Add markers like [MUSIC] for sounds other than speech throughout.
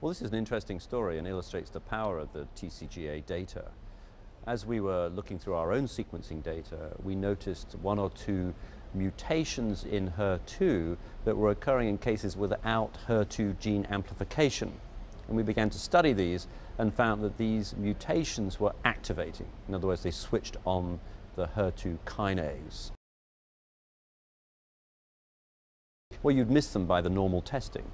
Well, this is an interesting story and illustrates the power of the TCGA data. As we were looking through our own sequencing data, we noticed one or two mutations in HER2 that were occurring in cases without HER2 gene amplification. And we began to study these and found that these mutations were activating. In other words, they switched on the HER2 kinase. Well, you'd miss them by the normal testing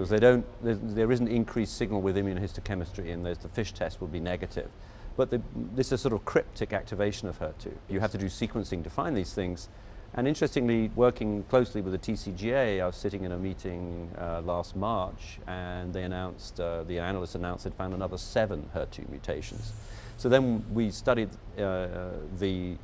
because they don't, there isn't increased signal with immunohistochemistry and the FISH test will be negative. But the, this is a sort of cryptic activation of HER2. You have to do sequencing to find these things. And interestingly, working closely with the TCGA, I was sitting in a meeting uh, last March and they announced, uh, the analysts announced they'd found another seven HER2 mutations. So then we studied uh, the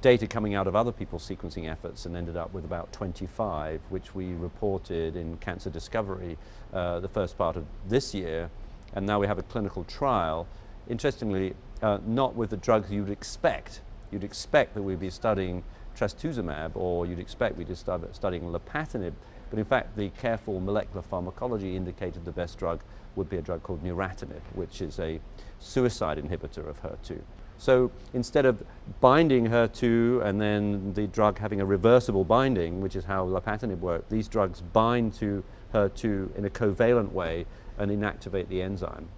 data coming out of other people's sequencing efforts and ended up with about 25, which we reported in Cancer Discovery uh, the first part of this year. And now we have a clinical trial. Interestingly, uh, not with the drugs you'd expect. You'd expect that we'd be studying trastuzumab or you'd expect we'd be studying lapatinib, but in fact the careful molecular pharmacology indicated the best drug would be a drug called neratinib, which is a suicide inhibitor of HER2. So instead of binding HER2 and then the drug having a reversible binding, which is how lapatinib works, these drugs bind to HER2 in a covalent way and inactivate the enzyme.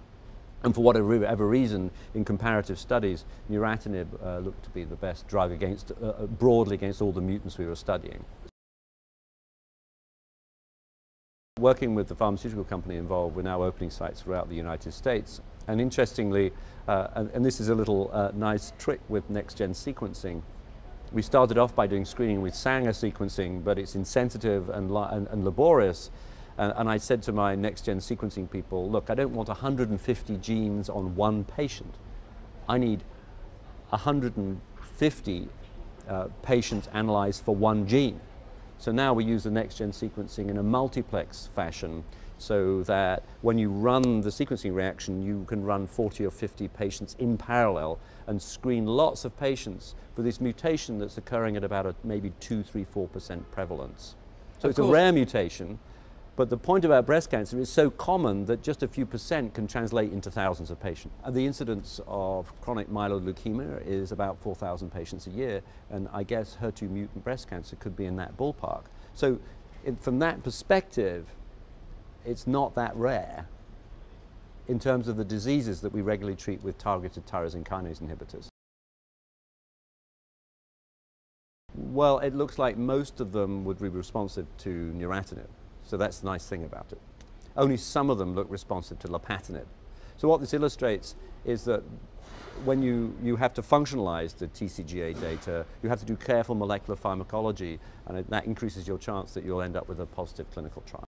And for whatever reason, in comparative studies, neratinib uh, looked to be the best drug against, uh, uh, broadly against all the mutants we were studying. Working with the pharmaceutical company involved, we're now opening sites throughout the United States. And interestingly, uh, and, and, this is a little uh, nice trick with next-gen sequencing, we started off by doing screening with Sanger sequencing, but it's insensitive and, and, and laborious. Uh, and I said to my next-gen sequencing people, look, I don't want 150 genes on one patient. I need 150 uh, patients analyzed for one gene. So now we use the next-gen sequencing in a multiplex fashion so that when you run the sequencing reaction, you can run 40 or 50 patients in parallel and screen lots of patients for this mutation that's occurring at about a maybe 2, 3, 4% prevalence. So of it's course. a rare mutation, but the point about breast cancer is so common that just a few percent can translate into thousands of patients. And the incidence of chronic myeloid leukemia is about 4,000 patients a year, and I guess HER2 mutant breast cancer could be in that ballpark. So in, from that perspective, it's not that rare in terms of the diseases that we regularly treat with targeted tyrosine kinase inhibitors. Well, it looks like most of them would be responsive to neratinib. So that's the nice thing about it. Only some of them look responsive to lapatinib. So what this illustrates is that when you, you have to functionalize the TCGA data, you have to do careful molecular pharmacology, and it, that increases your chance that you'll end up with a positive clinical trial.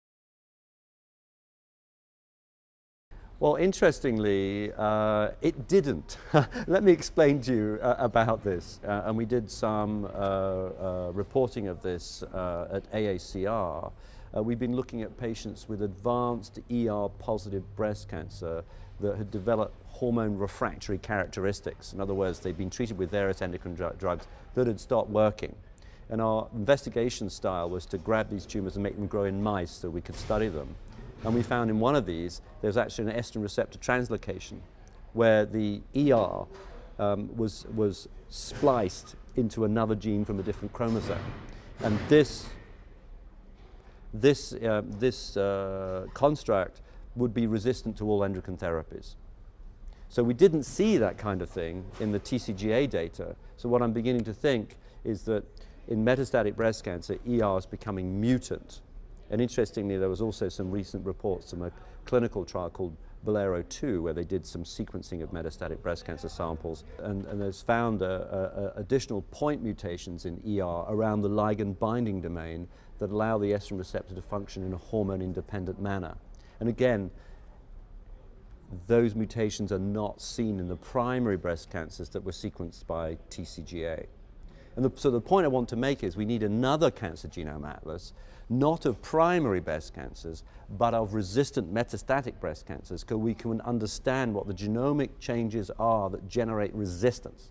Well, interestingly, uh, it didn't. [LAUGHS] Let me explain to you uh, about this. Uh, and we did some uh, uh, reporting of this uh, at AACR. Uh, we've been looking at patients with advanced ER positive breast cancer that had developed hormone refractory characteristics. In other words, they'd been treated with various endocrine dr drugs that had stopped working. And our investigation style was to grab these tumors and make them grow in mice so we could study them. And we found in one of these, there's actually an estrogen receptor translocation where the ER um, was, was spliced into another gene from a different chromosome. And this this, uh, this uh, construct would be resistant to all endocrine therapies. So we didn't see that kind of thing in the TCGA data. So what I'm beginning to think is that in metastatic breast cancer, ER is becoming mutant. And interestingly, there was also some recent reports from a clinical trial called Bolero 2, where they did some sequencing of metastatic breast cancer samples, and, and there's found additional point mutations in ER around the ligand binding domain that allow the estrogen receptor to function in a hormone-independent manner. And again, those mutations are not seen in the primary breast cancers that were sequenced by TCGA. And the, so the point I want to make is we need another cancer genome atlas, not of primary breast cancers, but of resistant metastatic breast cancers, so we can understand what the genomic changes are that generate resistance.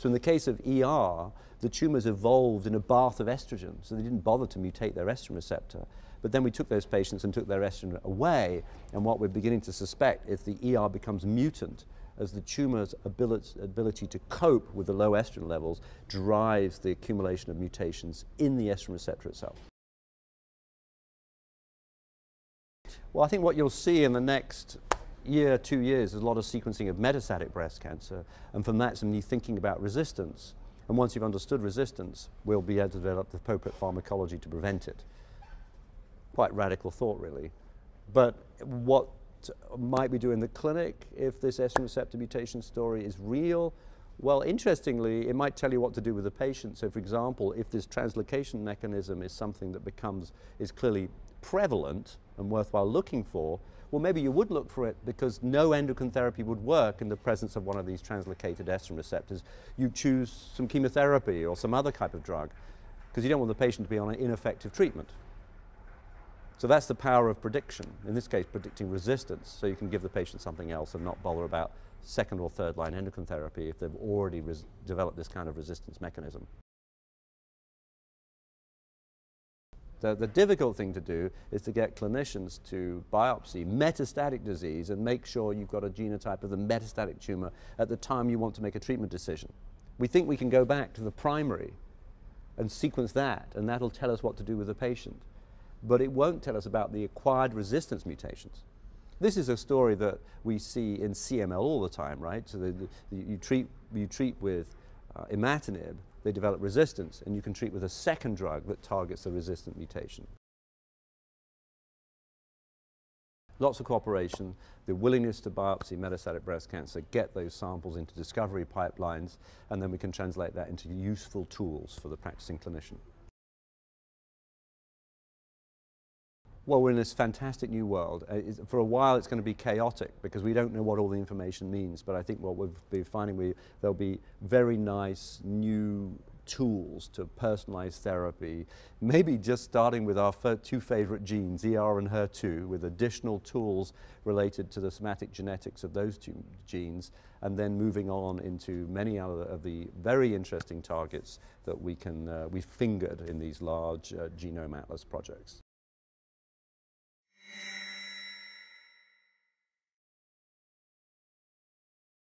So in the case of ER, the tumours evolved in a bath of estrogen, so they didn't bother to mutate their estrogen receptor. But then we took those patients and took their estrogen away, and what we're beginning to suspect is the ER becomes mutant as the ability, ability to cope with the low estrogen levels drives the accumulation of mutations in the estrogen receptor itself. Well, I think what you'll see in the next year, two years, there's a lot of sequencing of metastatic breast cancer, and from that some new thinking about resistance. And once you've understood resistance, we'll be able to develop the appropriate pharmacology to prevent it. Quite radical thought, really. But what might we do in the clinic if this estrogen receptor mutation story is real? Well, interestingly, it might tell you what to do with the patient. So, for example, if this translocation mechanism is something that becomes, is clearly prevalent and worthwhile looking for, well, maybe you would look for it because no endocrine therapy would work in the presence of one of these translocated estrogen receptors. You choose some chemotherapy or some other type of drug because you don't want the patient to be on an ineffective treatment. So that's the power of prediction, in this case predicting resistance, so you can give the patient something else and not bother about second or third line endocrine therapy if they've already developed this kind of resistance mechanism. The, the, difficult thing to do is to get clinicians to biopsy metastatic disease and make sure you've got a genotype of the metastatic tumor at the time you want to make a treatment decision. We think we can go back to the primary and sequence that, and that'll tell us what to do with the patient but it won't tell us about the acquired resistance mutations. This is a story that we see in CML all the time, right? So the, the, you, treat, you treat with uh, imatinib, they develop resistance, and you can treat with a second drug that targets the resistant mutation. Lots of cooperation, the willingness to biopsy metastatic breast cancer, get those samples into discovery pipelines, and then we can translate that into useful tools for the practicing clinician. Well, we're in this fantastic new world. Uh, for a while, it's going to be chaotic because we don't know what all the information means. But I think what we'll be finding, we, there'll be very nice new tools to personalize therapy, maybe just starting with our two favorite genes, ER and HER2, with additional tools related to the somatic genetics of those two genes, and then moving on into many other of the very interesting targets that we can, uh, we've fingered in these large uh, genome atlas projects.